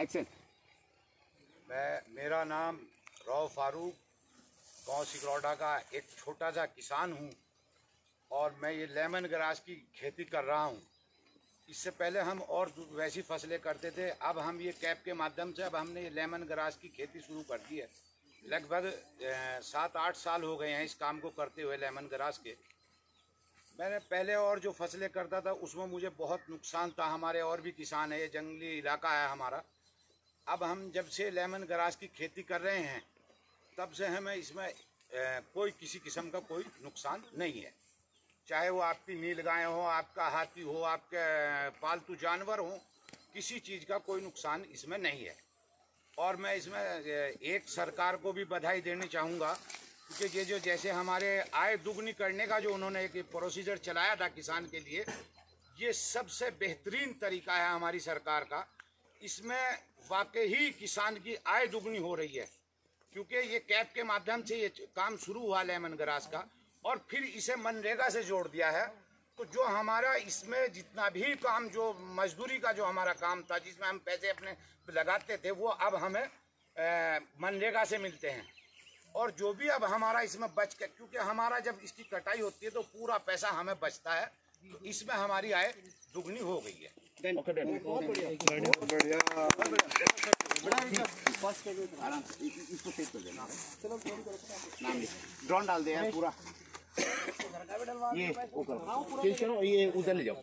Action मैं, मेरा नाम रौ फारूक, गाँव सिकरौडा का एक छोटा सा किसान हूँ और मैं ये लेमन ग्रास की खेती कर रहा हूँ। इससे पहले हम और वैसी फ़सलें करते थे। अब हम ये कैप के माध्यम से अब हमने ये लेमन ग्रास की खेती शुरू कर दी है। लगभग सात आठ साल हो गए हैं इस काम को करते हुए लेमन ग्रास के। मैंने पहले और जो फ़सलें करता था, उसमें मुझे बहुत नुकसान था। हमारे और भी किसान है, ये जंगली इलाका है हमारा। अब हम जब से लेमन ग्रास की खेती कर रहे हैं, तब से हमें इसमें कोई किसी किस्म का कोई नुकसान नहीं है। चाहे वो आपकी नील गाय हो, आपका हाथी हो, आपके पालतू जानवर हो, किसी चीज़ का कोई नुकसान इसमें नहीं है। और मैं इसमें एक सरकार को भी बधाई देनी चाहूँगा क्योंकि ये जो जैसे हमारे आय दुगनी करने का जो उन्होंने एक प्रोसीजर चलाया था किसान के लिए, ये सबसे बेहतरीन तरीका है हमारी सरकार का इसमें वाकई ही किसान की आय दुगनी हो रही है, क्योंकि ये कैप के माध्यम से ये काम शुरू हुआ लेमन ग्रास का, और फिर इसे मनरेगा से जोड़ दिया है। तो जो हमारा इसमें जितना भी काम, जो मजदूरी का जो हमारा काम था, जिसमें हम पैसे अपने लगाते थे, वो अब हमें मनरेगा से मिलते हैं। और जो भी अब हमारा इसमें बच के, क्योंकि हमारा जब इसकी कटाई होती है तो पूरा पैसा हमें बचता है। तो इसमें हमारी आय दुगनी हो गई है। ओके डन बढ़िया से इस- इसको सेव कर देना नाम लिख ड्रोन डाल दे यार पूरा। ये चलो ये उधर ले जाओ।